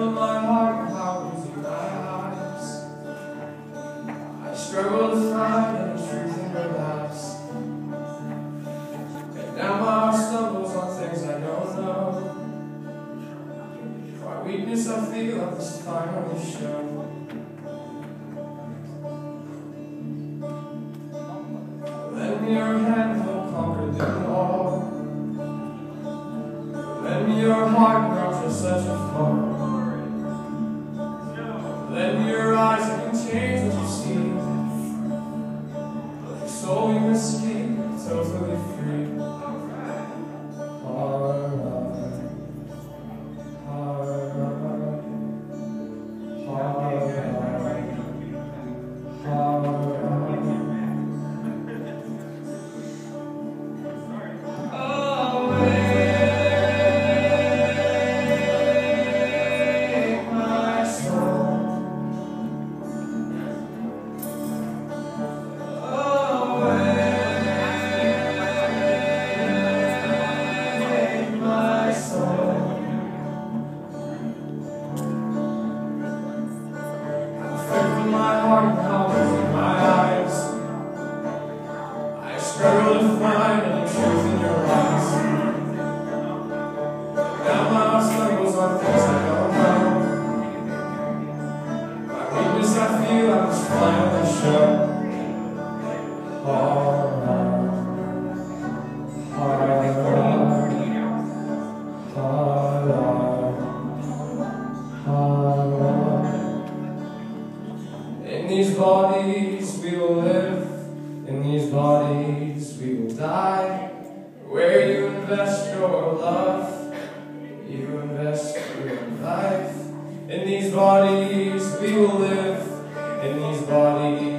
in my heart how easy my eyes. I struggle to find any truth in your lies. And now my heart stumbles on things I don't know. My weakness I feel I must finally show. Let me your hand, will conquer them all. Lend me your heart, grown for such a fall. Me your eyes, I can change what you see. Let your soul you escape, totally free. Alright, alright, alright, I feel I must finally show. Alright. These bodies we will live, in these bodies we will die. Where you invest your love, you invest your life. In these bodies we will live, in these bodies